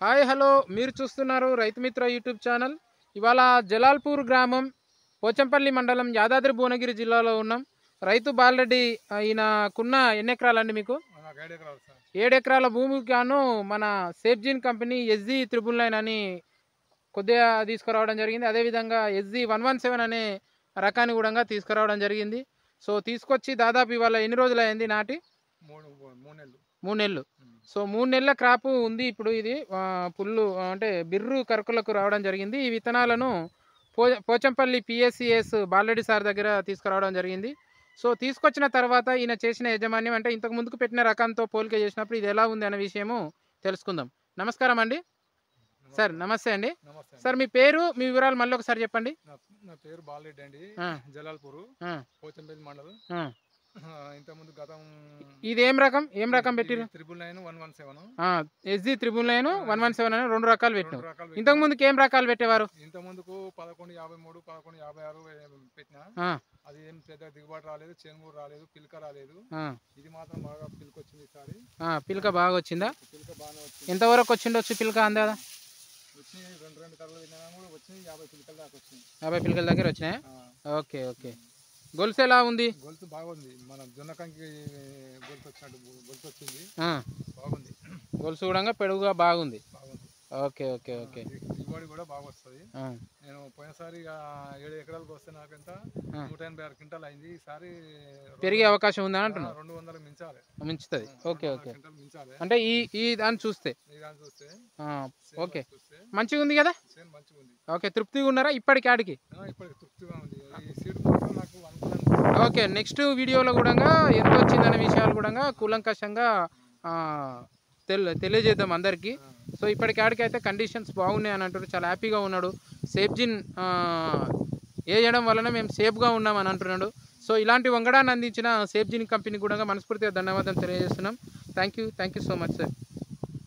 Hi hello. మీరు చూస్తున్నారు Rythu Mitra YouTube channel. ఇవాళ జలాల్పూర్ గ్రామం పోచంపల్లి మండలం యాదాద్రి భువనగిరి జిల్లాలో ఉన్నాం. రైతు బాలరెడ్డి ఈయనకున్న ఎన్ని ఎకరాలండి మీకు? ఏడు ఎకరాల భూమికి గాను మన సేఫ్జీన్ కంపెనీ ఎస్జీ త్రిబుల్ నైన్ అని కొద్దిగా తీసుకురావడం జరిగింది. అదేవిధంగా ఎస్జీ వన్ వన్ సెవెన్ అనే రకాన్ని కూడా తీసుకురావడం జరిగింది. సో తీసుకొచ్చి దాదాపు ఇవాళ ఎన్ని రోజులు అయింది నాటి? మూడు నెలలు. మూడు నెలలు. ఉమ్. సో మూడు నెలల క్రాపు ఉంది ఇప్పుడు ఇది. పుల్లు అంటే బిర్రు కరుకులకు రావడం జరిగింది. ఈ విత్తనాలను పో పోచంపల్లి పిఎస్సిఎస్ బాలరెడ్డి సార్ దగ్గర తీసుకురావడం జరిగింది. సో తీసుకొచ్చిన తర్వాత ఈయన చేసిన యజమాన్యం అంటే ఇంతకు ముందుకు పెట్టిన రకంతో పోలిక చేసినప్పుడు ఇది ఎలా ఉంది అనే విషయము తెలుసుకుందాం. నమస్కారం అండి. సార్ నమస్తే అండి. సార్ మీ పేరు మీ వివరాలు మళ్ళీ ఒకసారి చెప్పండి. నా పేరు బాలరెడ్డి అండి. జలాల్పూర్ పోచంపల్లి మండలం. ఇంతకుముందు గతం ఇది ఏం రకం? ఏం రకం పెట్టిరు triple nine one one seven. SG triple nine one one seven అని రెండు రకాలు పెట్టినాం. ఇంతకు ముందుకు ఏం రకాలు పెట్టేవారు? ఇంత ముందుకు పదకొండు యాభై మూడు పదకొండు యాభై ఆరు పెట్టిన. అది ఏం పెద్ద దిగుబాటు రాలేదు చేనుగూరు రాలేదు పిల్క రాలేదు. ఇది మాత్రం బాగా పిల్క వచ్చింది ఈసారి పిల్క బాగా వచ్చిందా? పిల్క బాగానే వచ్చింది. ఎంతవరకు వచ్చిండొచ్చు పిల్క అందాదా వచ్చి రెండు రెండు కర్రలు విన్నా కూడా వచ్చి యాభై పిల్కల దాకా వచ్చింది యాభై పిల్కల దగ్గర వచ్చినాయా. Okay okay. గొలుసు ఎలా ఉంది? గొలుసు బాగుంది. మన జొన్నకంకి గొలుసు వచ్చినట్టు గొలుసు వచ్చింది. బాగుంది. గొలుసు కూడా పెడుగుగా బాగుంది. Okay okay okay. దిగుబడి కూడా బాగా వస్తుంది. నేను పోయినసారి ఏడు ఎకరాలకు వస్తే నాకెంత. నూట ఎనభై ఆరు క్వింటాల్ అయింది. ఈసారి పెరిగే అవకాశం ఉందని ఆ, అంటున్నావు? రెండు వందలు మించాలి. మించుతుంది. Okay okay. మించాలి. అంటే ఈ ఈ దాన్ని చూస్తే? ఈ దాన్ని చూస్తే? ఓకే. మంచిగా ఉంది కదా? మంచిగా ఉంది ఓకే తృప్తిగా ఉన్నారా ఇప్పటికి ఆడికి? ఇప్పటికి తృప్తిగా ఉంది. ఈ సీడ్ ఓకే నెక్స్ట్ వీడియోలో కూడా ఎంత వచ్చిందనే విషయాలు కూడా కూలంకషంగా తెల్ తెలియజేద్దాం అందరికీ. సో ఇప్పటికి ఆడికైతే కండిషన్స్ బాగున్నాయి అని అంటున్నాడు చాలా హ్యాపీగా ఉన్నాడు. సేఫ్జిన్ వేయడం వలన మేము సేఫ్గా ఉన్నాం అని అంటున్నాడు. సో ఇలాంటి వంగడాన్ని అందించిన సేఫ్జిన్ కంపెనీ కూడా మనస్ఫూర్తిగా ధన్యవాదం తెలియజేస్తున్నాం. Thank you thank you so much sir.